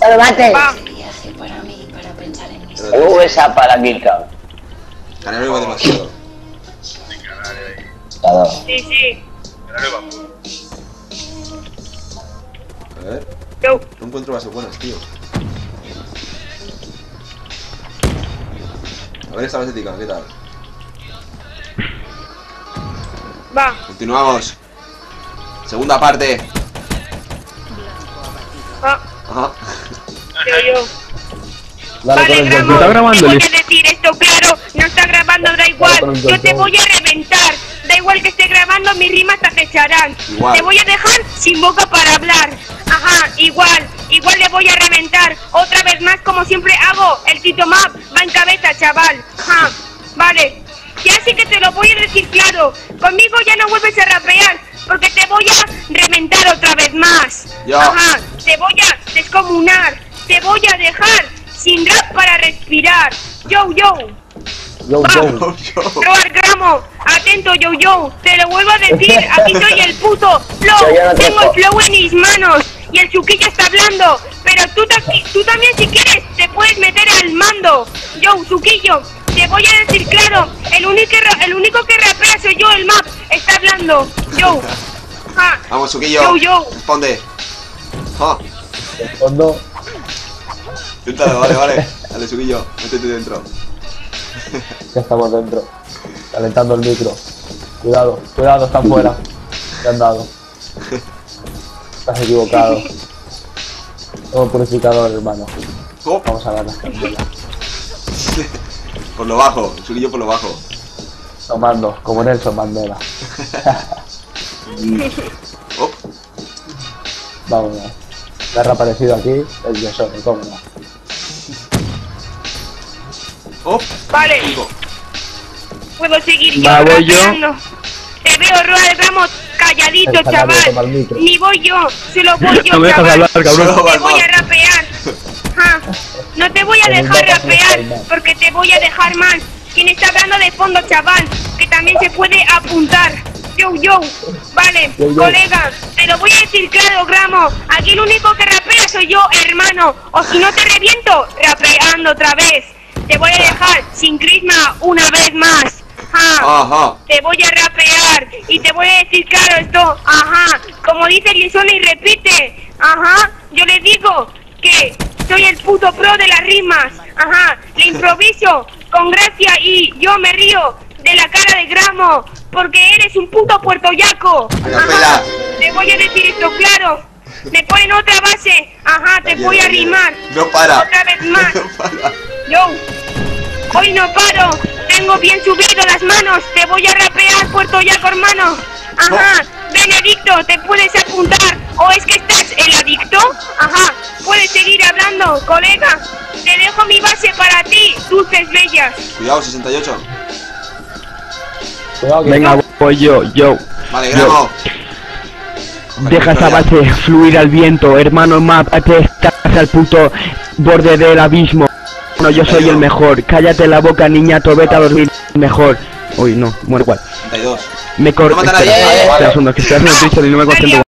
No me mates. Va. viaje para mí, para pensar en mis... Uh, esa para Kirka. Canario va demasiado. Claro. Sí, sí. A ver. Yo. No encuentro bases buenas, tío. A ver esta basética, ¿qué tal? Va. Continuamos. Segunda parte. Yo, yo. Dale Vale, control. Está grabando, te voy a decir esto claro, no está grabando, da igual, yo te voy a reventar, da igual que esté grabando, mis rimas te acecharán, Igual. te voy a dejar sin boca para hablar, ajá, igual, igual le voy a reventar, otra vez más como siempre hago, el Tito Map va en cabeza, chaval, ajá, vale, ya sí que te lo voy a decir claro, conmigo ya no vuelves a rapear, porque te voy a reventar otra vez más, Ya. ajá, te voy a descomunar, te voy a dejar sin rap para respirar. Yo, yo, Yo, yo. Yo. Roar Gramo, atento, yo, yo, te lo vuelvo a decir, aquí soy el puto flow, tengo el flow en mis manos y el Suquilla está hablando, pero tú, ta- tú también si quieres te puedes meter al mando. Yo, Suquillo, te voy a decir claro, el único, el único que rapea soy yo, el map, está hablando. Yo, ja, Vamos, Suquillo. Yo, yo. Responde. Ah. Fondo. Inténtalo, vale, vale. Dale, Suquillo. Métete dentro. Ya estamos dentro. Calentando el micro. Cuidado, cuidado, están fuera. Te han dado. Estás equivocado. Tengo purificador, hermano. Oh, Vamos a dar las candelas. por lo bajo. Suquillo por lo bajo. Tomando, como Nelson Mandela. Oh, Vámonos. Me ha reaparecido aquí el Yosone, cómo no. oh. Vale. Puedo seguir yo Va, voy yo. rapeando. Te veo, Roar Gramo, calladito, chaval. Ni voy yo, solo voy yo, No me dejas chaval. hablar, cabrón. Te voy a rapear. Ja. No te voy a el dejar rapear porque te voy a dejar mal. Quien está hablando de fondo, chaval, que también se puede apuntar. Yo, yo, vale, Yo, yo. colega, te lo voy a decir claro, Gramo. Aquí el único que rapea soy yo, hermano. O si no te reviento, rapeando otra vez. Te voy a dejar sin crisma una vez más. Ajá. Te voy a rapear y te voy a decir claro esto, ajá, como dice Lisona y repite, ajá, yo le digo que soy el puto pro de las rimas, ajá, le improviso con gracia y yo me río de la cara de Gramo porque eres un puto puertoyaco, ajá, te voy a decir esto claro, me ponen otra base, ajá, te voy a bien. rimar, No para. otra vez más. No para. Yo, hoy no paro, tengo bien subido las manos, te voy a rapear Puerto Yaco, hermano. Ajá, Benedicto, te puedes apuntar, o es que estás el adicto. Ajá, puedes seguir hablando, colega. Te dejo mi base para ti, dulces bellas. Cuidado, 68. Cuidado que Venga, voy yo, yo. Vale, Yo. grabo. Deja esa base fluir al viento, hermano map, estás al puto borde del abismo. No, yo soy el mejor. Cállate la boca, niñato, vete a dormir mejor. Uy, no, bueno, igual. 32. Me corto. No mata a Espera, nadie. espera un segundo, que estoy haciendo Twitter y no me concentro.